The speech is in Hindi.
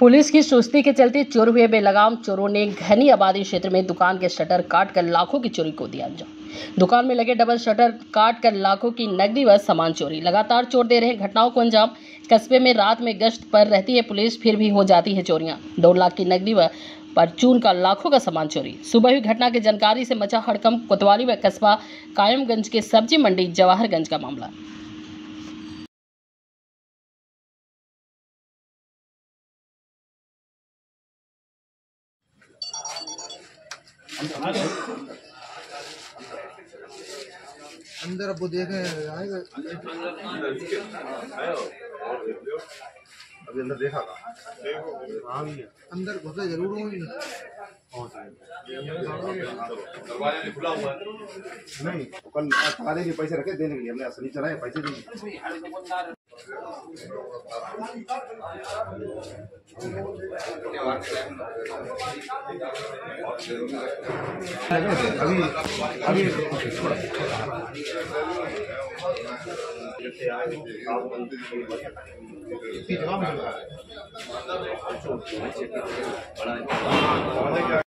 पुलिस की सुस्ती के चलते चोर हुए बेलगाम चोरों ने घनी आबादी क्षेत्र में दुकान के शटर काट कर लाखों की चोरी को दिया अंजाम। दुकान में लगे डबल शटर काट कर लाखों की नकदी व सामान चोरी। लगातार चोर दे रहे घटनाओं को अंजाम। कस्बे में रात में गश्त पर रहती है पुलिस, फिर भी हो जाती है चोरियाँ। दो लाख की नकदी व परचून का लाखों का सामान चोरी। सुबह हुई घटना की जानकारी से मचा हड़कम कोतवाली व कस्बा कायमगंज के सब्ज़ी मंडी जवाहरगंज का मामला। अंदर अब वो देखे आएगा। अभी अंदर देखा था। अंदर घुसे ज़रूर होंगे। नहीं कल पैसे रखे, देने के लिए हमने असली चलाए पैसे देंगे अभी अभी आप